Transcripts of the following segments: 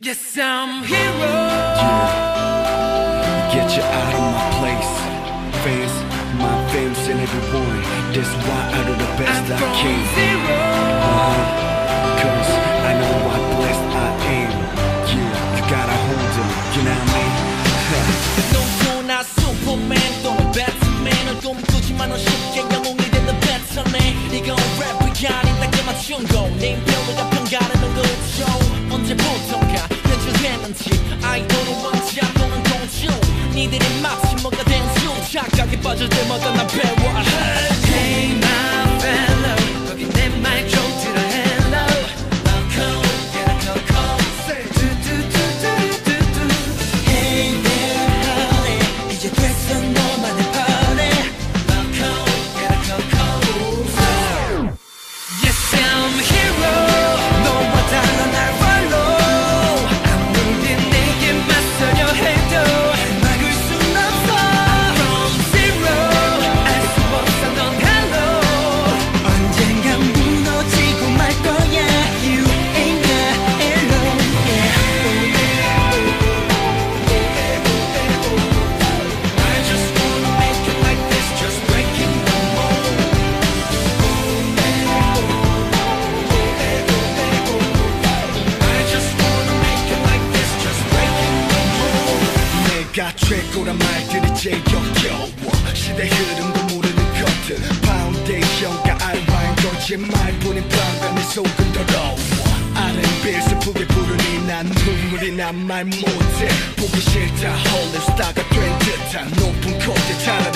Yes, I'm hero. Get you out of my place. Fans, my fans and everyone. That's why I do the best I'm I from can. zero. Cause I know how blessed I am. Yeah, you gotta hold them. You know what I mean? 놈도나 슈퍼맨 또는 배트맨을 꿈꾸지만 쉽게 영웅이 되는 패턴에 이건 랩이 아닌 딱 맞춘 거 네 니들이 마치 뭐가 된수 착각에 빠질 때마다 난 배워 가 최고란 말들이 제일 역겨워. 시대 흐름도 모르는 것들. 파운데이션과 알바인 거짓말뿐인 내 속은 더러워. R&B를 슬프게 부르니 난 눈물이 난 말 못해. 보기 싫다. 홀리스타가 된 듯한 높은 코트 차라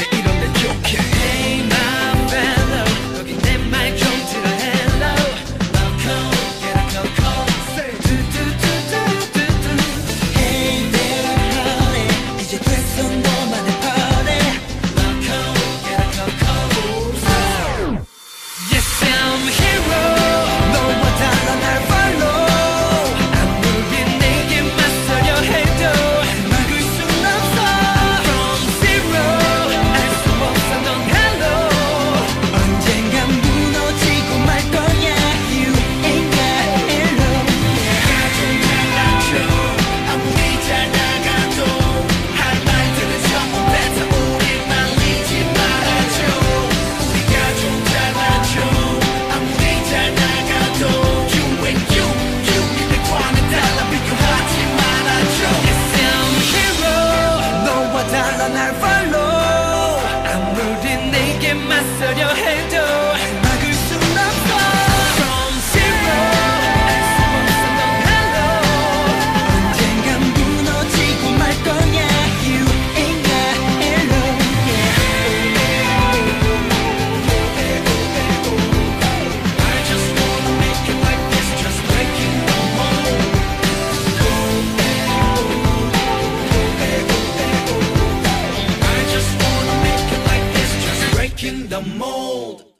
serían gente the mold.